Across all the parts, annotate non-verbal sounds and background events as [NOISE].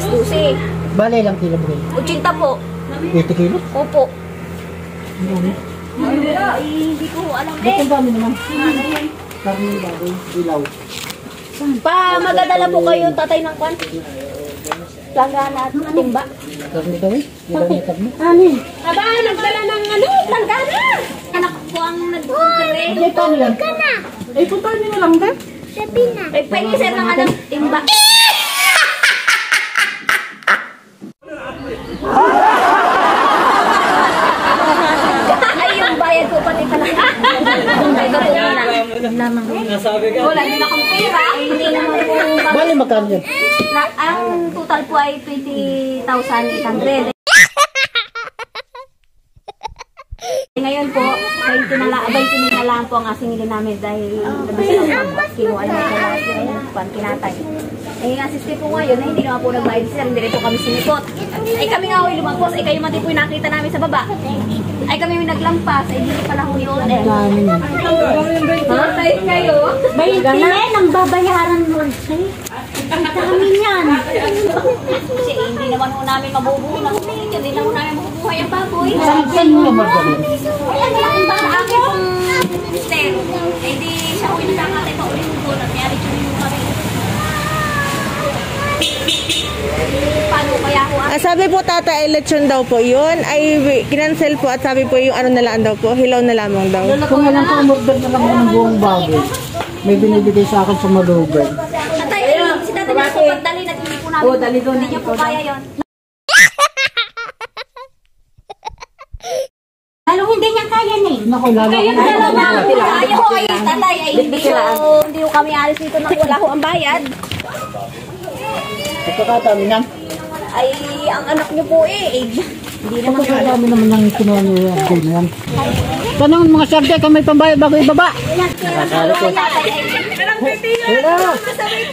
alas 12. Bale lang kilo bro. 80 po. 80 kilo? Opo. Ano? Ay, hindi ko alam eh. ang dami naman? Karni baboy, ilaw. Pa, magdadala po kayo tatay ng kwan. Langgana at timba. Karni daw eh. Karni. Ano? Aba, nagdala ng ano, langgana. Anak ko ang eh. Ay, paano yan? Ay, punta niyo na lang din. Ay, pengi sir ng ano, timba. Ay, yung bayad ko pati pala. Muna. Wala din akong pera. Ay, Hindi naman po. Bale magkano? Na, ang total po ay 20,800. Eh, Ngayon po, 20 na lang, 20 mil na lang po ang asingilin namin dahil labas lang mag kinuha na kinatay. Eh, assistant po ngayon, na hindi naman po nagbayad sir, hindi rin po kami sinipot. Ay kami nga huy lumagpos, ay kayo mati po yung nakita namin sa baba. Ay kami yung naglampas, ay hindi pala ho yun eh. Ha? Tayo kayo? May tinen ang babayaran mo, sir. Ang dami niyan. Kasi hindi naman po namin mabubuhay ng ulit, hindi naman namin mabubuhay ang baboy. Saan mo naman ganun? Ay, ang laking ba sa akin kung mister? Eh di siya ko yung nakakatay pa ulit ko. Nangyari siya yung kami. Paano kaya ko Ah, sabi po tata, election daw po yun. Ay, kinancel po at sabi po yung ano na lang daw po, hilaw na lamang daw. Kung walang pamorder na lang ako ng buong baboy, may binibigay sa akin sa malugan. Tatay, si tatay na po pagdali na hindi po namin. Oo, dali doon. Hindi niyo po kaya yun. [LAUGHS] Lalo hindi niya kaya ni. Naku, lalo ako. Kaya ko ay tatay ay hindi ko, hindi ko kami alis dito nang wala ko ang bayad. Pagkakadami niyan. Ay, ang anak niyo po eh. eh hindi naman po. Pagkakadami naman ng kinuha niyo yan. Kaya yan. Tanong mga sarte kung may pambayad bago ibaba. Nakakala ko. Wala.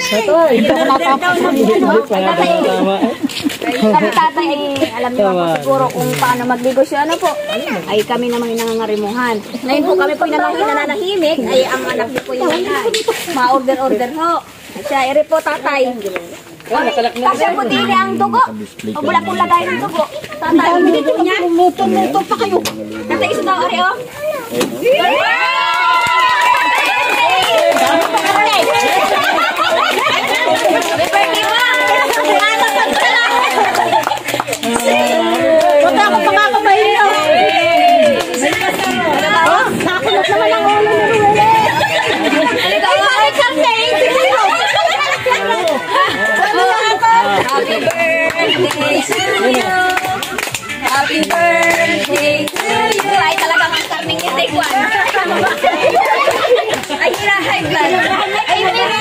Ito, hindi ko natapos. Kami tatay ay alam niyo po siguro kung paano magnegosyo ano po. Ay kami naman yung nangangarimuhan. Ngayon po kami po yung nananahi- nananahimik ay ang anak niyo po yung. Ma-order-order ho. Siya, ere po tatay. Kasi po din ang dugo. O wala pong lagay ng dugo. Tatay, dito niya. Luto-luto pa kayo. Tatay, isa daw, are oh. Birthday to you. Ay, talagang ang kaming ni Taekwondo. [LAUGHS] Ay, hila, high blood. Ay, na.